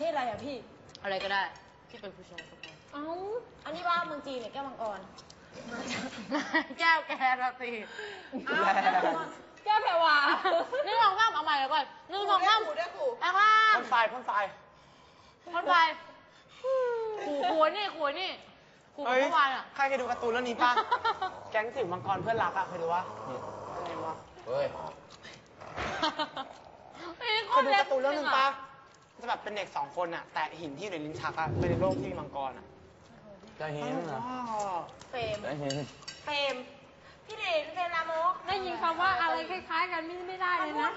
เทศอะไรอะพี่ อะไรก็ได้ที่เป็นผู้ชายก็พอเอ้า อันนี้ว่าเมืองจีนเนี่ยแก้วมังกร แก้วแกราตรีอ้าวแก้วแพรวานี่ลองข้ามเอาใหม่เลยก่อนหนึ่งสองสามขู่ด้วยขู่แอคข้ามพ่นไฟพ่นไฟคนไปขู่ขู่นี่ขู่นี่ขู่เฮ้ยเมื่อวานอะ ใครเคยดูการ์ตูนเรื่องนี้ป่ะ แก๊งสิวมังกรเพื่อนรักอะเคยดูวะอะไรวะเฮ้ยเฮ้ยเคยดูการ์ตูนเรื่องหนึงป่ะ จะแบบเป็นเด็กสองคนอะแต่หินที่อยู่ในลิ้นชักอะเป็นในโลกที่มีมังกรอะจะเห็นเหรออ๋อเฟรมจะเห็นเฟรมพี่เดชเฟรมลามกได้ยินคำว่าอะไรคล้ายๆกันไม่ไม่ได้เลยนะ